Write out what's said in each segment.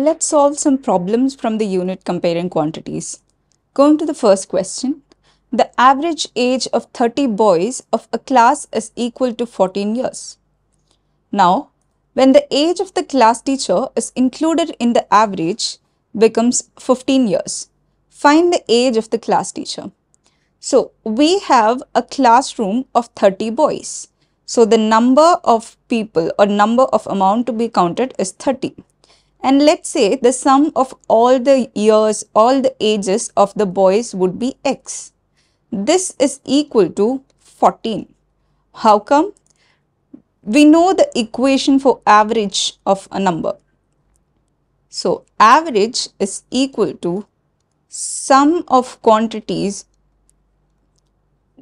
Let's solve some problems from the unit comparing quantities. Going to the first question. The average age of 30 boys of a class is equal to 14 years. Now, when the age of the class teacher is included in the average becomes 15 years. Find the age of the class teacher. So, we have a classroom of 30 boys. So, the number of people or number of amount to be counted is 30. And let's say the sum of all the years, all the ages of the boys would be x. This is equal to 14. How come? We know the equation for average of a number. So, average is equal to sum of quantities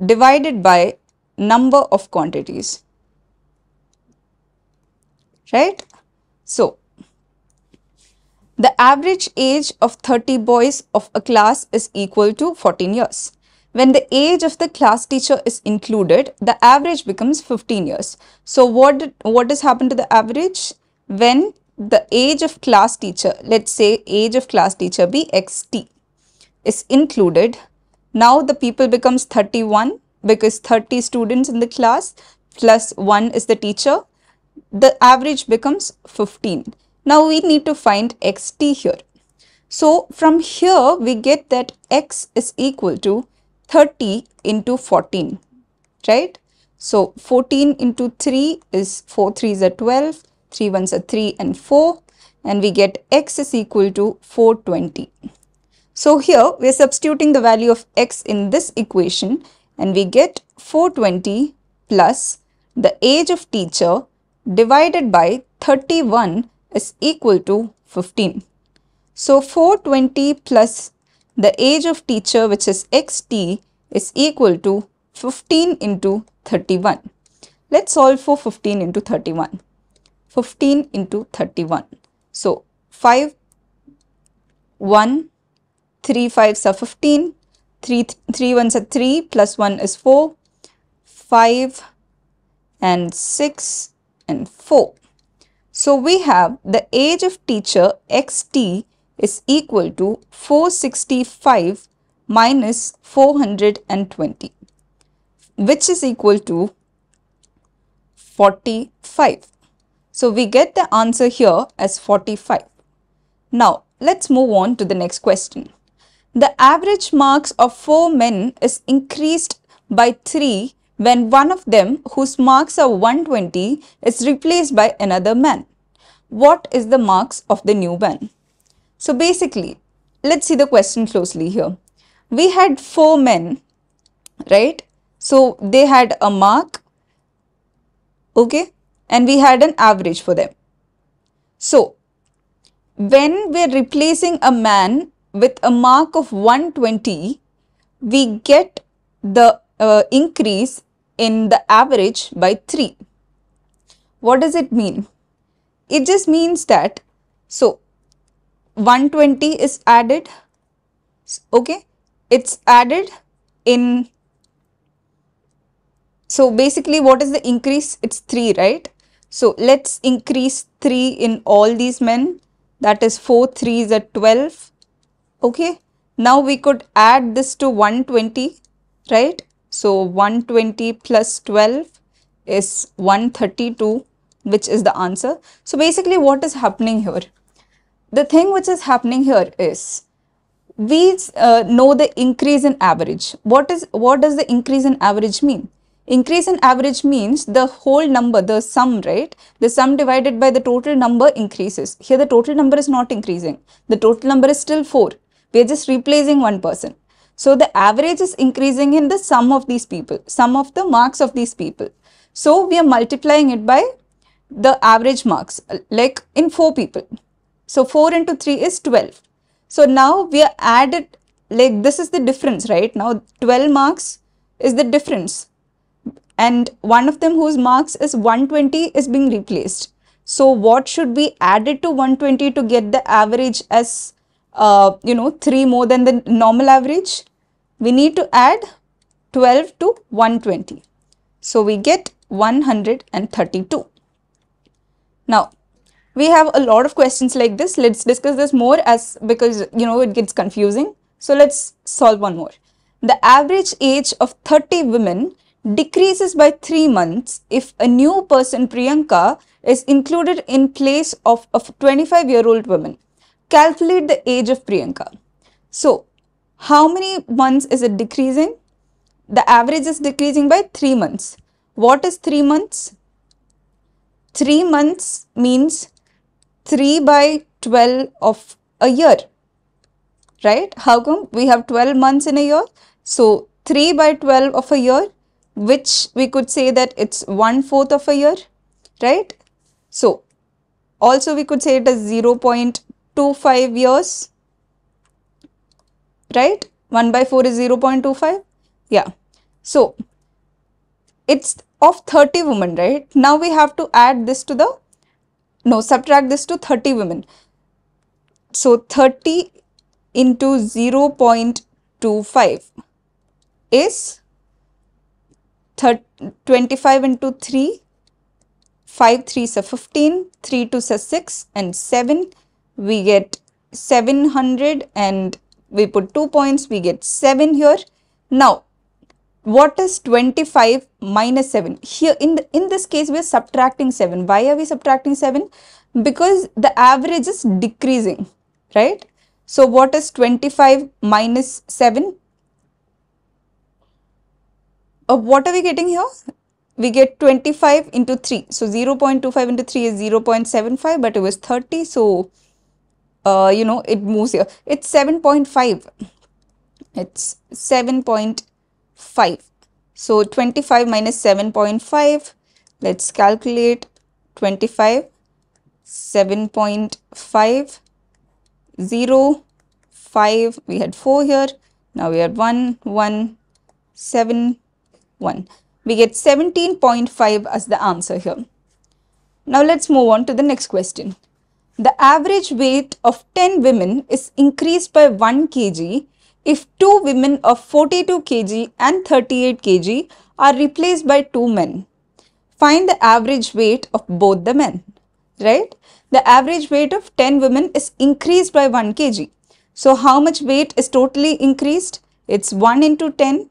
divided by number of quantities. Right? So, the average age of 30 boys of a class is equal to 14 years. When the age of the class teacher is included, the average becomes 15 years. So what, what has happened to the average? When the age of class teacher, let's say age of class teacher be xt is included, now the people becomes 31 because 30 students in the class plus 1 is the teacher. The average becomes 15. Now we need to find xt here. So from here we get that x is equal to 30 into 14, right? So 14 into 3 is 4 3s are 12, 3 1s are 3 and 4 and we get x is equal to 420. So here we are substituting the value of x in this equation and we get 420 plus the age of teacher divided by 31 is equal to 15. So 420 plus the age of teacher which is xt is equal to 15 into 31. Let's solve for 15 into 31. 15 into 31. So 5, 1, 3 5s are 15, 3, 3 1s are 3 plus 1 is 4, 5 and 6 and 4. So we have the age of teacher xt is equal to 465 minus 420 which is equal to 45. So we get the answer here as 45. Now let's move on to the next question. The average marks of four men is increased by 3 when one of them whose marks are 120 is replaced by another man. What is the marks of the new man? So basically, let's see the question closely here. We had four men, right? So they had a mark, okay? And we had an average for them. So when we're replacing a man with a mark of 120, we get the uh, increase in the average by 3. What does it mean? It just means that, so 120 is added okay? It's added in so basically what is the increase? It's 3 right? So let's increase 3 in all these men. That is 4 3s are 12 okay? Now we could add this to 120 right so 120 plus 12 is 132 which is the answer so basically what is happening here the thing which is happening here is we uh, know the increase in average. What is what does the increase in average mean? Increase in average means the whole number, the sum, right? The sum divided by the total number increases. Here the total number is not increasing. The total number is still 4. We are just replacing one person. So the average is increasing in the sum of these people, sum of the marks of these people. So we are multiplying it by the average marks, like in 4 people. So 4 into 3 is 12. So now we are added like this is the difference, right? Now 12 marks is the difference and one of them whose marks is 120 is being replaced. So what should be added to 120 to get the average as, uh, you know, 3 more than the normal average? We need to add 12 to 120. So we get 132. Now, we have a lot of questions like this. Let's discuss this more as because you know it gets confusing. So let's solve one more. The average age of 30 women decreases by 3 months if a new person Priyanka is included in place of a 25 year old woman. Calculate the age of Priyanka. So how many months is it decreasing? The average is decreasing by 3 months. What is 3 months? 3 months means 3 by 12 of a year. Right? How come we have 12 months in a year? So 3 by 12 of a year, which we could say that it's one fourth of a year. Right? So also we could say it is 0.25 years right? 1 by 4 is 0 0.25. Yeah. So, it's of 30 women, right? Now we have to add this to the, no, subtract this to 30 women. So, 30 into 0 0.25 is 30, 25 into 3, 5 3 is 15, 3 2 is 6 and 7 we get 700 and we put 2 points, we get 7 here. Now, what is 25 minus 7? Here, in, the, in this case, we are subtracting 7. Why are we subtracting 7? Because the average is decreasing, right? So, what is 25 minus 7? Uh, what are we getting here? We get 25 into 3. So, 0 0.25 into 3 is 0 0.75, but it was 30. So, uh, you know, it moves here. It's 7.5. It's 7.5. So 25 minus 7.5. Let's calculate 25. 7.5. 0, 5. We had 4 here. Now we have 1, 1, 7, 1. We get 17.5 as the answer here. Now let's move on to the next question. The average weight of 10 women is increased by 1 kg if two women of 42 kg and 38 kg are replaced by two men. Find the average weight of both the men, right? The average weight of 10 women is increased by 1 kg. So, how much weight is totally increased? It's 1 into 10,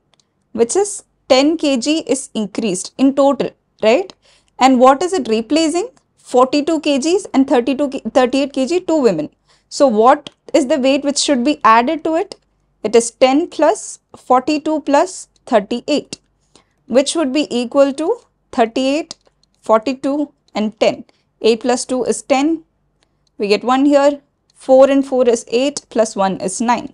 which is 10 kg is increased in total, right? And what is it replacing? 42 kgs and 32 38 kg two women. So what is the weight which should be added to it? It is 10 plus 42 plus 38 which would be equal to 38 42 and 10 8 plus 2 is 10 we get 1 here. 4 and 4 is 8 plus 1 is 9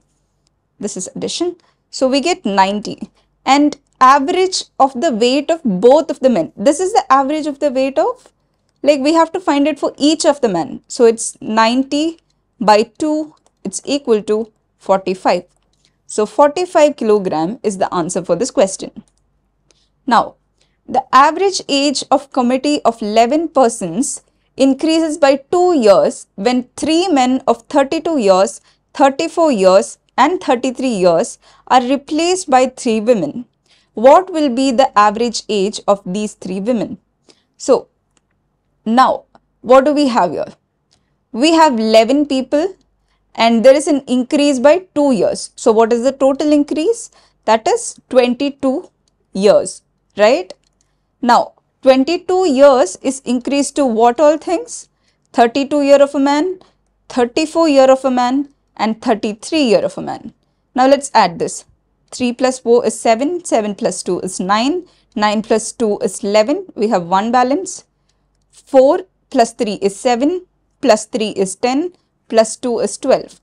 this is addition. So we get 90 and average of the weight of both of the men. This is the average of the weight of like we have to find it for each of the men. So it's 90 by 2, it's equal to 45. So 45 kilogram is the answer for this question. Now, the average age of committee of 11 persons increases by 2 years when 3 men of 32 years, 34 years and 33 years are replaced by 3 women. What will be the average age of these 3 women? So, now, what do we have here? We have 11 people and there is an increase by 2 years. So, what is the total increase? That is 22 years, right? Now, 22 years is increased to what all things? 32 year of a man, 34 year of a man and 33 year of a man. Now, let's add this. 3 plus 4 is 7, 7 plus 2 is 9, 9 plus 2 is 11. We have one balance. 4 plus 3 is 7, plus 3 is 10, plus 2 is 12.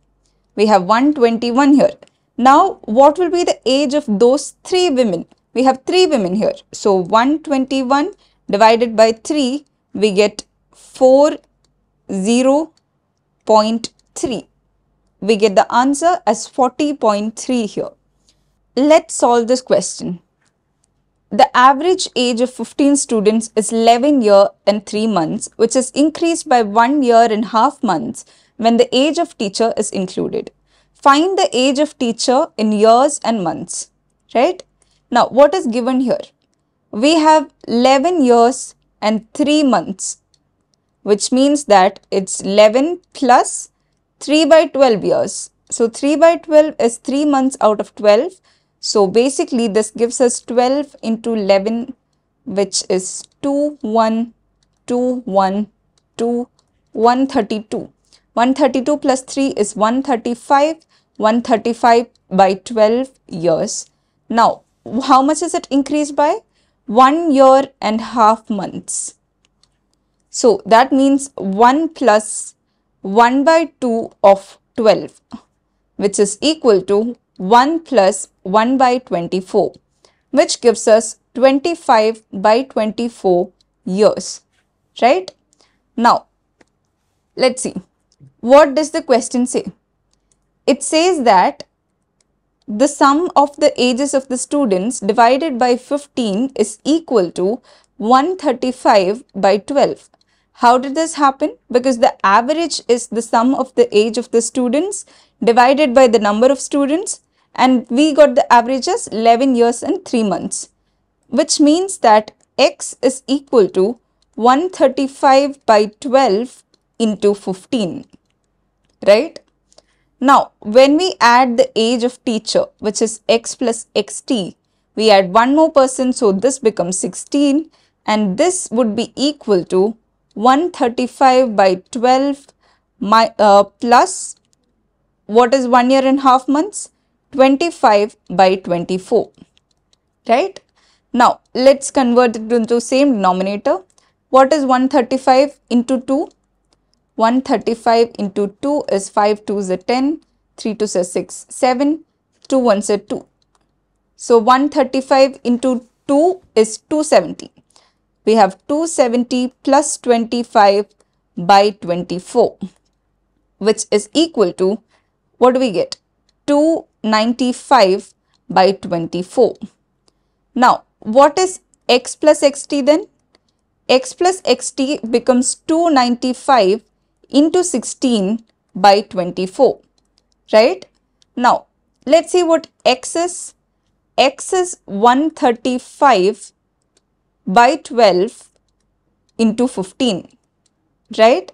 We have 121 here. Now, what will be the age of those three women? We have three women here. So, 121 divided by 3, we get 40.3. We get the answer as 40.3 here. Let's solve this question. The average age of 15 students is 11 year and 3 months, which is increased by 1 year and half months when the age of teacher is included. Find the age of teacher in years and months, right? Now, what is given here? We have 11 years and 3 months, which means that it's 11 plus 3 by 12 years. So 3 by 12 is 3 months out of 12. So basically this gives us 12 into 11 which is 2, 1, 2, 1, 2, 132. 132 plus 3 is 135. 135 by 12 years. Now, how much is it increased by? 1 year and half months. So, that means 1 plus 1 by 2 of 12 which is equal to 1 plus 1 by 24 which gives us 25 by 24 years, right? Now, let's see. What does the question say? It says that the sum of the ages of the students divided by 15 is equal to 135 by 12. How did this happen? Because the average is the sum of the age of the students divided by the number of students and we got the average as 11 years and 3 months which means that x is equal to 135 by 12 into 15 right? Now when we add the age of teacher which is x plus xt we add one more person so this becomes 16 and this would be equal to 135 by 12 my, uh, plus what is one year and half months 25 by 24 right? Now let's convert it into same denominator. What is 135 into 2 135 into 2 is 5 2s are 10 3 2s are 6 7 2 1s are 2 so 135 into 2 is 270 we have 270 plus 25 by 24 which is equal to what do we get 295 by 24 now what is x plus xt then? x plus xt becomes 295 into 16 by 24 right? Now let's see what x is. x is 135 by 12 into 15 right?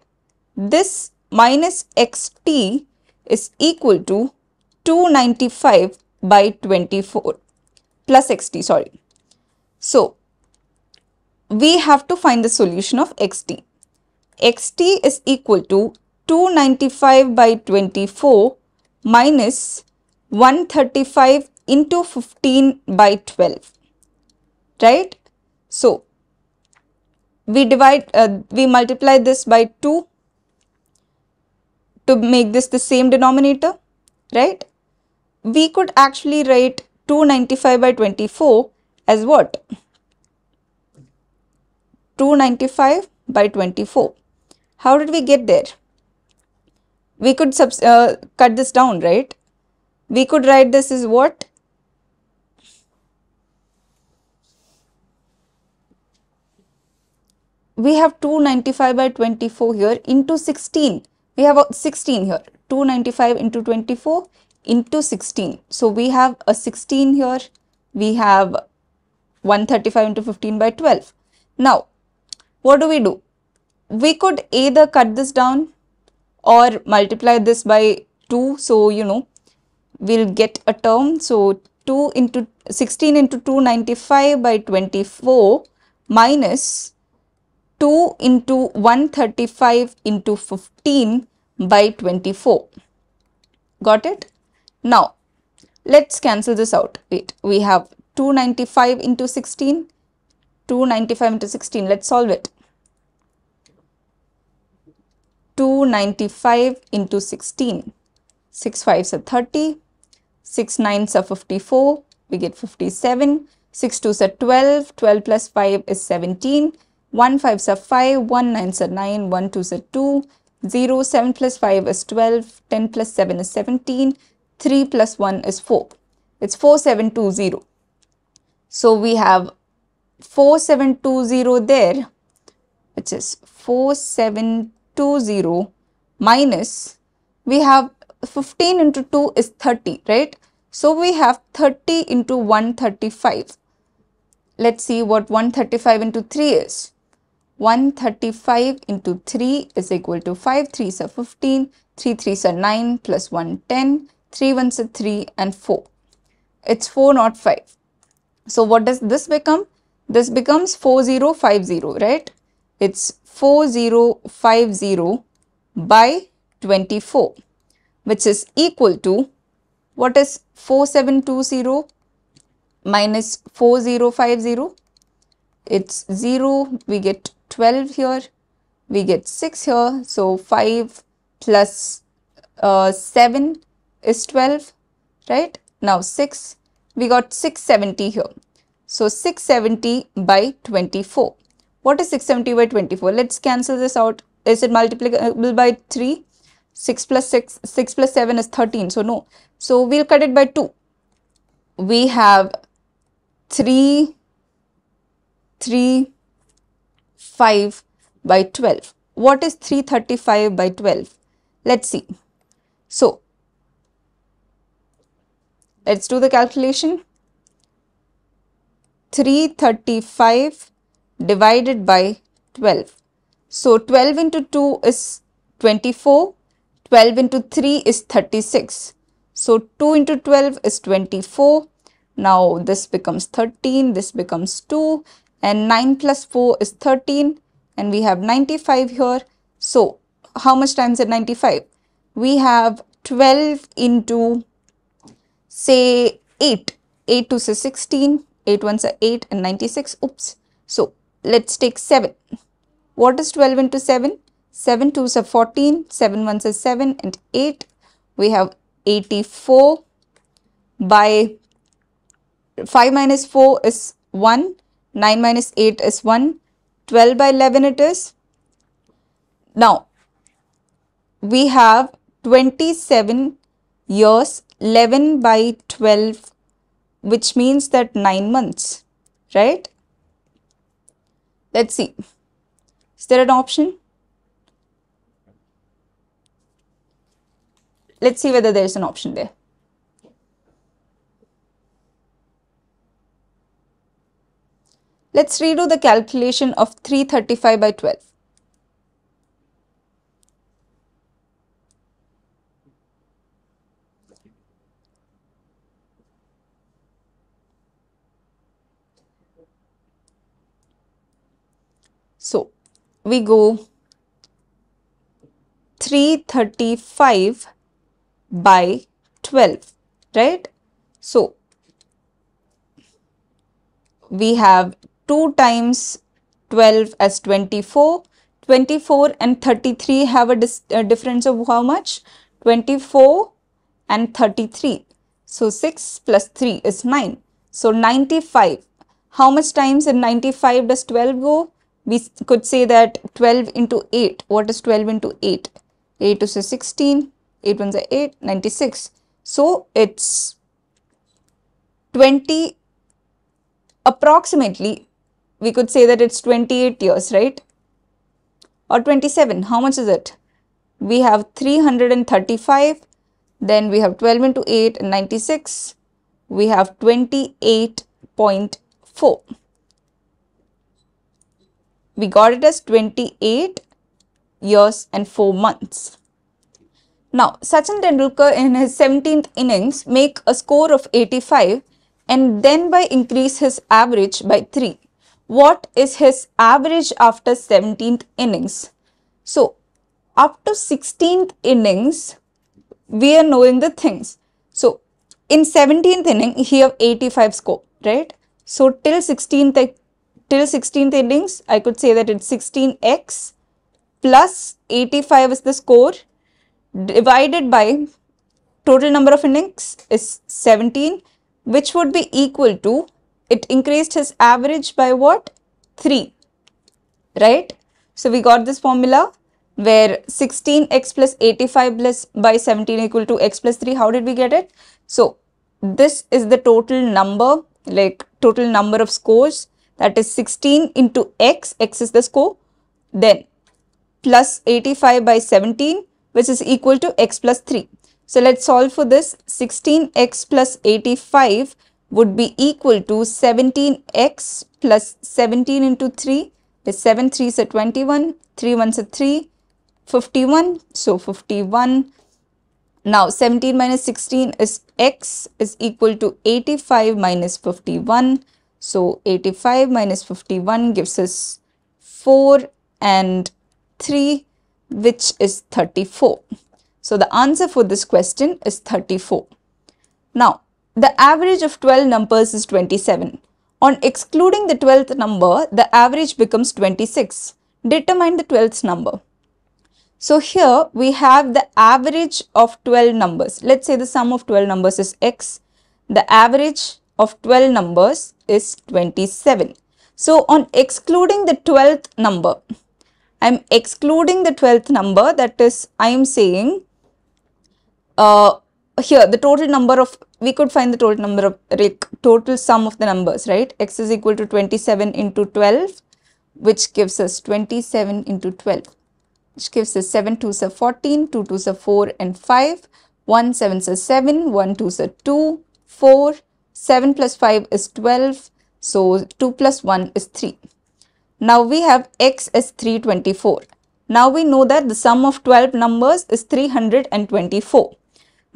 This minus xt is equal to 295 by 24 plus xt sorry. So we have to find the solution of xt xt is equal to 295 by 24 minus 135 into 15 by 12 right? So we divide uh, we multiply this by 2 to make this the same denominator right we could actually write 295 by 24 as what 295 by 24 how did we get there? We could uh, cut this down, right? We could write this as what? We have 295 by 24 here into 16. We have 16 here. 295 into 24 into 16. So we have a 16 here. We have 135 into 15 by 12. Now, what do we do? we could either cut this down or multiply this by 2 so you know we'll get a term so 2 into 16 into 295 by 24 minus 2 into 135 into 15 by 24 got it now let's cancel this out. Wait we have 295 into 16 295 into 16 let's solve it. 295 into 16. 6 5s are 30, 6 9s are 54, we get 57, 6 2s are 12, 12 plus 5 is 17, 1 5s are 5, 1 9s are 9, 1 2s are 2, 0, 7 plus 5 is 12, 10 plus 7 is 17, 3 plus 1 is 4. It's 4720. So we have 4720 there, which is 4720 minus, we have 15 into 2 is 30, right? So we have 30 into 135. Let's see what 135 into 3 is. 135 into 3 is equal to 5 3s are 15, 3 3s are 9 plus 1 10, 3 1s are 3 and 4. It's 4 not 5. So what does this become? This becomes 4050, right? It's 4050 by 24 which is equal to what is 4720 minus 4050? It's 0, we get 12 here, we get 6 here. So 5 plus, uh, 7 is 12, right? Now 6, we got 670 here. So 670 by 24. What is 670 by 24? Let's cancel this out. Is it multiplicable by 3? 6 plus 6, 6 plus 7 is 13. So no. So we'll cut it by 2. We have 3, 3, 5 by 12. What is 335 by 12? Let's see. So, let's do the calculation. 335 divided by 12. So, 12 into 2 is 24. 12 into 3 is 36. So, 2 into 12 is 24. Now, this becomes 13, this becomes 2 and 9 plus 4 is 13 and we have 95 here. So, how much times at 95? We have 12 into say 8. 8 to say 16, 8 ones are 8 and 96. Oops. So, let's take 7. What is 12 into 7? 7 twos are 14, 7 ones are 7 and 8. We have 84 by 5 minus 4 is 1, 9 minus 8 is 1, 12 by 11 it is. Now, we have 27 years, 11 by 12, which means that 9 months, right? Let's see. Is there an option? Let's see whether there is an option there. Let's redo the calculation of 335 by 12. So, we go 335 by 12, right? So, we have 2 times 12 as 24. 24 and 33 have a, a difference of how much? 24 and 33. So 6 plus 3 is 9. So 95. How much times in 95 does 12 go? We could say that 12 into 8. What is 12 into 8? 8 is 16. 8 ones are 8. 96. So it's 20 approximately we could say that it's 28 years, right? Or 27, how much is it? We have 335, then we have 12 into 8 and 96, we have 28.4. We got it as 28 years and 4 months. Now, Sachin Tendulkar in his 17th innings make a score of 85 and then by increase his average by 3 what is his average after 17th innings. So, up to 16th innings, we are knowing the things. So, in 17th inning, he have 85 score, right? So, till 16th, till 16th innings, I could say that it's 16x plus 85 is the score divided by total number of innings is 17 which would be equal to it increased his average by what? 3, right? So, we got this formula where 16x plus 85 plus by 17 equal to x plus 3. How did we get it? So, this is the total number, like total number of scores that is 16 into x, x is the score, then plus 85 by 17 which is equal to x plus 3. So, let's solve for this 16x plus 85 would be equal to 17x plus 17 into 3 is 7 3s are 21, 3 1s are 3, 51. So 51. Now 17 minus 16 is x is equal to 85 minus 51. So 85 minus 51 gives us 4 and 3 which is 34. So the answer for this question is 34. Now the average of 12 numbers is 27. On excluding the 12th number, the average becomes 26. Determine the 12th number. So here we have the average of 12 numbers. Let's say the sum of 12 numbers is x. The average of 12 numbers is 27. So on excluding the 12th number, I am excluding the 12th number that is I am saying uh, here the total number of we could find the total number of total sum of the numbers right x is equal to 27 into 12 which gives us 27 into 12 which gives us 7 2s are 14 2 2s are 4 and 5 1 7s are 7 1 2s are 2 4 7 plus 5 is 12 so 2 plus 1 is 3 now we have x is 324 now we know that the sum of 12 numbers is 324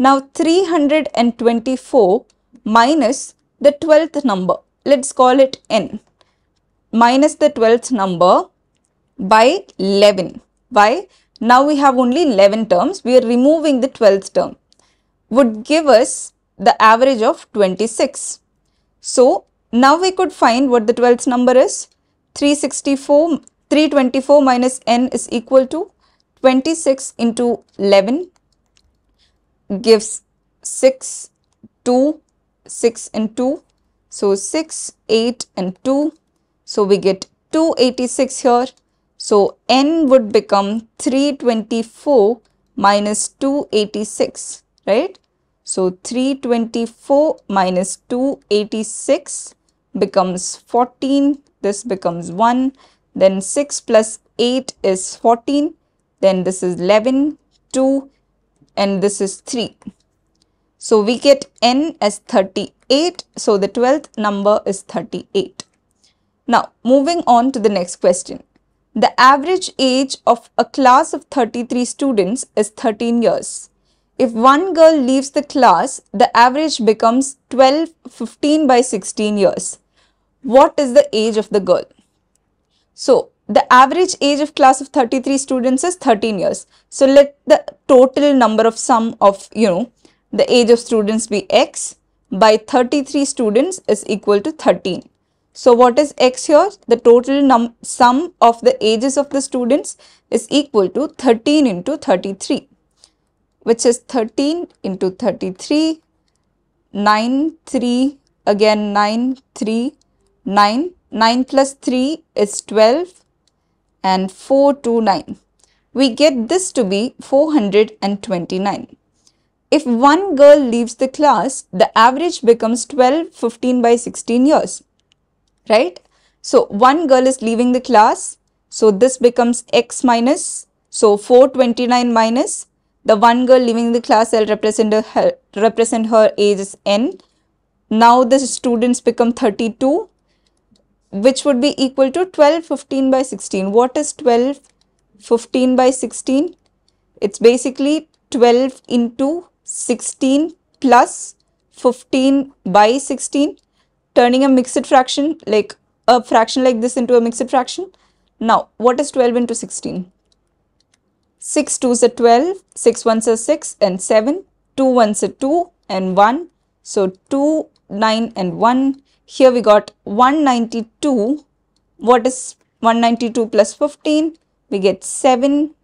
now 324 minus the 12th number, let's call it n, minus the 12th number by 11. Why? Now we have only 11 terms, we are removing the 12th term, would give us the average of 26. So now we could find what the 12th number is. 364, 324 minus n is equal to 26 into 11 gives 6, 2, 6 and 2. So 6, 8 and 2. So we get 286 here. So n would become 324 minus 286, right? So 324 minus 286 becomes 14. This becomes 1. Then 6 plus 8 is 14. Then this is 11, 2, and this is 3. So we get n as 38. So the 12th number is 38. Now moving on to the next question. The average age of a class of 33 students is 13 years. If one girl leaves the class, the average becomes 12, 15 by 16 years. What is the age of the girl? So the average age of class of 33 students is 13 years. So let the total number of sum of, you know, the age of students be x by 33 students is equal to 13. So what is x here? The total num sum of the ages of the students is equal to 13 into 33 which is 13 into 33 9 3 again 9 3 9 9 plus 3 is 12 and 429. We get this to be 429. If one girl leaves the class, the average becomes 12, 15 by 16 years, right? So one girl is leaving the class. So this becomes x minus, so 429 minus the one girl leaving the class I'll represent her, represent her age is n. Now the students become 32 which would be equal to 12 15 by 16 what is 12 15 by 16 it's basically 12 into 16 plus 15 by 16 turning a mixed fraction like a fraction like this into a mixed fraction. Now what is 12 into 16 6 2s are 12 6 1s are 6 and 7 2 1s are 2 and 1 so 2 9 and 1 here we got 192. What is 192 plus 15? We get 7,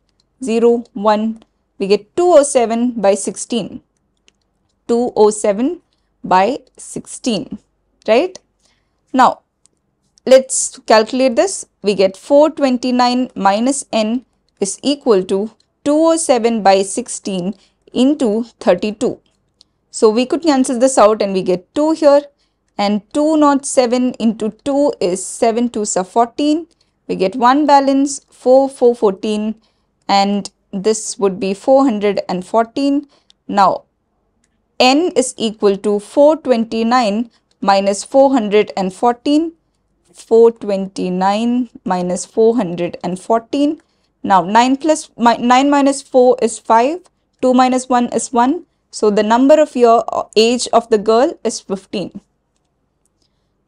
0, 1. We get 207 by 16. 207 by 16, right? Now, let's calculate this. We get 429 minus n is equal to 207 by 16 into 32. So, we could cancel this out and we get 2 here. And 207 into 2 is 7 2 are 14 we get one balance 4 4 14 and this would be 414 now n is equal to 429 minus 414 429 minus 414. Now 9 plus 9 minus 4 is 5. 2 minus 1 is 1. So the number of your uh, age of the girl is 15.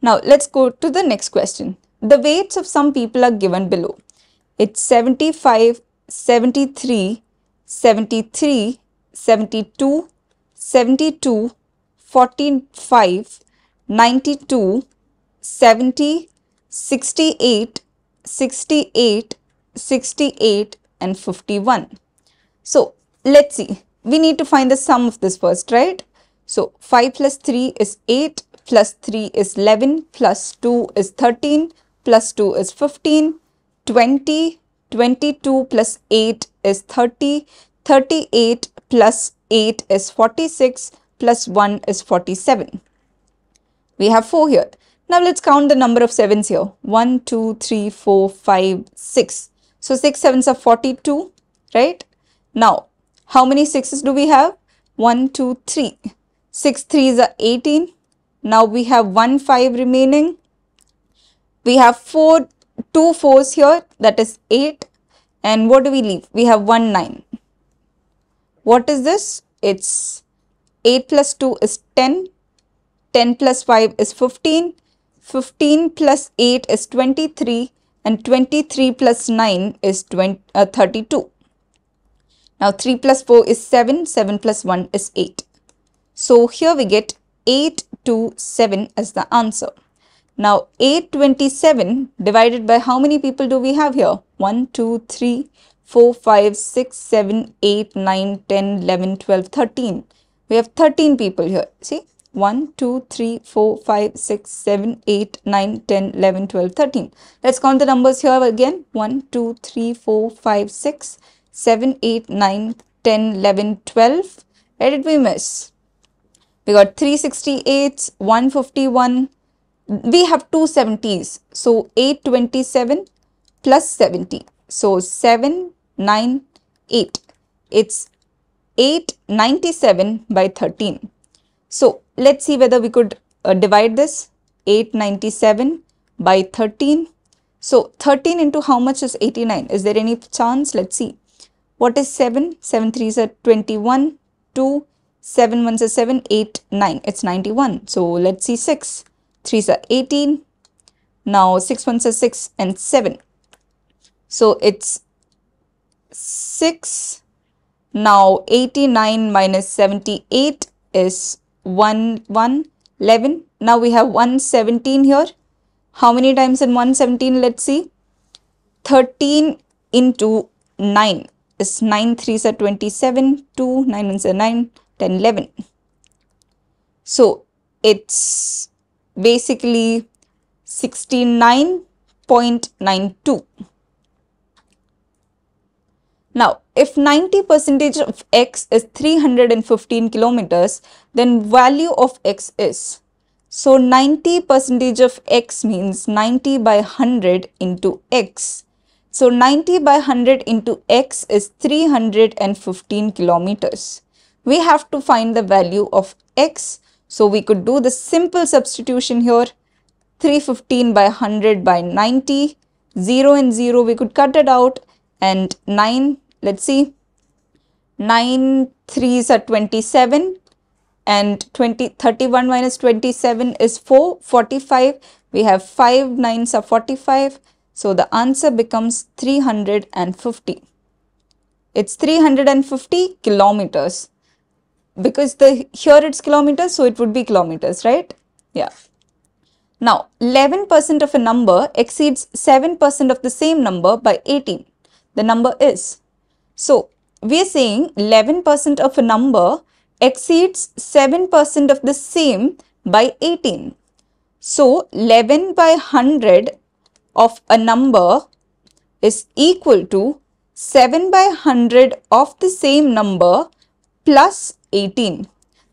Now let's go to the next question. The weights of some people are given below. It's 75, 73, 73, 72, 72, 45, 92, 70, 68, 68, 68 and 51. So let's see. We need to find the sum of this first, right? So 5 plus 3 is 8, plus 3 is 11, plus 2 is 13, plus 2 is 15, 20, 22 plus 8 is 30, 38 plus 8 is 46, plus 1 is 47. We have 4 here. Now let's count the number of 7s here. 1, 2, 3, 4, 5, 6. So 6 7s are 42, right? Now, how many 6s do we have? 1, 2, 3. 6 3s are 18. Now we have 1 5 remaining. We have 4, 2 4s here, that is 8. And what do we leave? We have 1 9. What is this? It's 8 plus 2 is 10. 10 plus 5 is 15. 15 plus 8 is 23 and 23 plus 9 is 20, uh, 32. Now 3 plus 4 is 7, 7 plus 1 is 8. So here we get 8 to 7 as the answer. Now 827 divided by how many people do we have here? 1, 2, 3, 4, 5, 6, 7, 8, 9, 10, 11, 12, 13. We have 13 people here. See? 1, 2, 3, 4, 5, 6, 7, 8, 9, 10, 11, 12, 13. Let's count the numbers here again. 1, 2, 3, 4, 5, 6, 7, 8, 9, 10, 11, 12. Where did we miss? We got 368, 151. We have two 70s. So 827 plus 70. So 7, 9, 8. It's 897 by 13. So let's see whether we could uh, divide this 897 by 13. So 13 into how much is 89? Is there any chance? Let's see. What is 7? 7 3s are 21, 2, 7 1s are 7, 8, 9. It's 91. So let's see 6. 3s are 18. Now 6 1s are 6 and 7. So it's 6. Now 89 minus 78 is 1, 1, 11. Now we have 117 here. How many times in 117? Let's see. 13 into 9 is 9 3s are 27, 2, 9 1s are 9, 10, 11. So it's basically 69.92. Now, if 90 percentage of x is 315 kilometers, then value of x is. So, 90 percentage of x means 90 by 100 into x. So, 90 by 100 into x is 315 kilometers. We have to find the value of x. So, we could do the simple substitution here. 315 by 100 by 90. 0 and 0 we could cut it out and 9 let's see. 9 3s are 27 and 20 31 minus 27 is 4 45 we have 5 9s are 45 so the answer becomes 350 it's 350 kilometers. Because the here it's kilometers so it would be kilometers right? Yeah. Now 11% of a number exceeds 7% of the same number by 18 the number is so, we are saying 11% of a number exceeds 7% of the same by 18. So, 11 by 100 of a number is equal to 7 by 100 of the same number plus 18.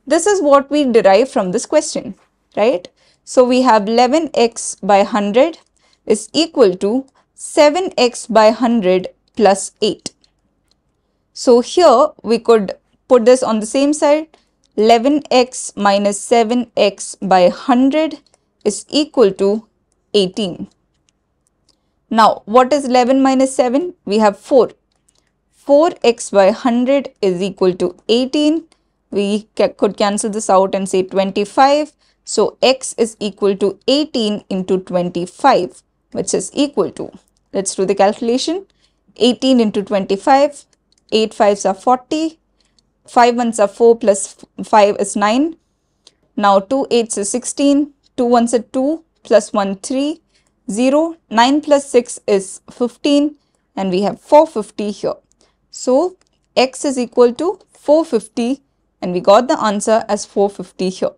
This is what we derive from this question, right? So, we have 11x by 100 is equal to 7x by 100 plus 8. So here we could put this on the same side 11x minus 7x by 100 is equal to 18. Now, what is 11 minus 7? We have 4. 4x by 100 is equal to 18. We ca could cancel this out and say 25. So, x is equal to 18 into 25, which is equal to, let's do the calculation, 18 into 25, 8 5s are 40, 5 1s are 4 plus 5 is 9. Now 2 8s is 16, 2 1s are 2 plus 1 3, 0, 9 plus 6 is 15 and we have 450 here. So x is equal to 450 and we got the answer as 450 here.